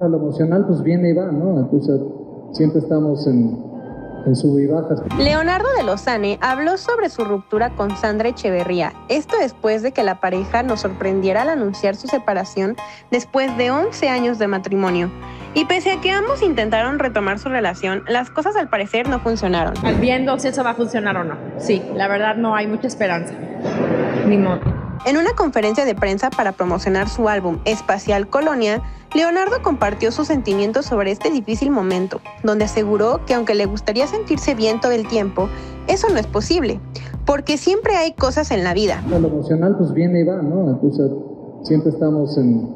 Lo emocional pues viene y va, ¿no? Entonces siempre estamos en, en sub y bajas. Leonardo de Lozane habló sobre su ruptura con Sandra Echeverría, esto después de que la pareja nos sorprendiera al anunciar su separación después de 11 años de matrimonio. Y pese a que ambos intentaron retomar su relación, las cosas al parecer no funcionaron. Viendo si eso va a funcionar o no. Sí, la verdad no hay mucha esperanza. Ni modo. En una conferencia de prensa para promocionar su álbum Espacial Colonia, Leonardo compartió sus sentimientos sobre este difícil momento, donde aseguró que aunque le gustaría sentirse bien todo el tiempo, eso no es posible, porque siempre hay cosas en la vida. Lo emocional pues viene y va, ¿no? Entonces siempre estamos en,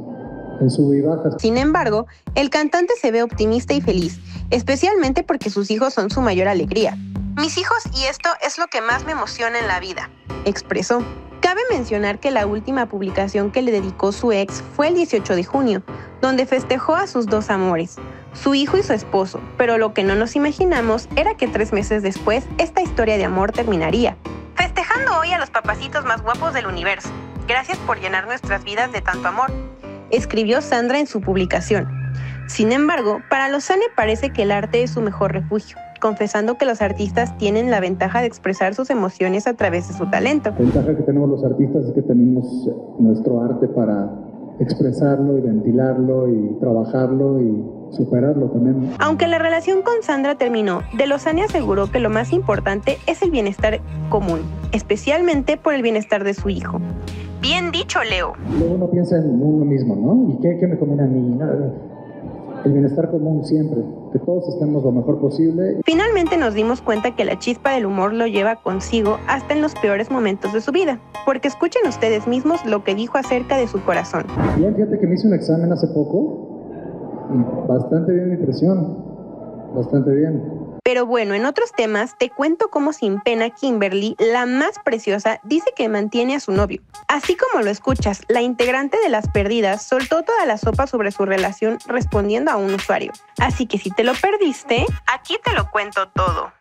en sub y bajas. Sin embargo, el cantante se ve optimista y feliz, especialmente porque sus hijos son su mayor alegría. Mis hijos y esto es lo que más me emociona en la vida, expresó. Cabe mencionar que la última publicación que le dedicó su ex fue el 18 de junio, donde festejó a sus dos amores, su hijo y su esposo, pero lo que no nos imaginamos era que tres meses después esta historia de amor terminaría. Festejando hoy a los papacitos más guapos del universo. Gracias por llenar nuestras vidas de tanto amor, escribió Sandra en su publicación. Sin embargo, para Lozane parece que el arte es su mejor refugio, confesando que los artistas tienen la ventaja de expresar sus emociones a través de su talento. La ventaja que tenemos los artistas es que tenemos nuestro arte para expresarlo y ventilarlo y trabajarlo y superarlo también. Aunque la relación con Sandra terminó, De Lozane aseguró que lo más importante es el bienestar común, especialmente por el bienestar de su hijo. Bien dicho, Leo. Luego uno piensa en uno mismo, ¿no? ¿Y qué, qué me conviene a mí? El bienestar común siempre, que todos estemos lo mejor posible. Finalmente nos dimos cuenta que la chispa del humor lo lleva consigo hasta en los peores momentos de su vida, porque escuchen ustedes mismos lo que dijo acerca de su corazón. Bien, fíjate que me hice un examen hace poco y bastante bien mi presión, bastante bien. Pero bueno, en otros temas, te cuento cómo sin pena Kimberly, la más preciosa, dice que mantiene a su novio. Así como lo escuchas, la integrante de Las Perdidas soltó toda la sopa sobre su relación respondiendo a un usuario. Así que si te lo perdiste, aquí te lo cuento todo.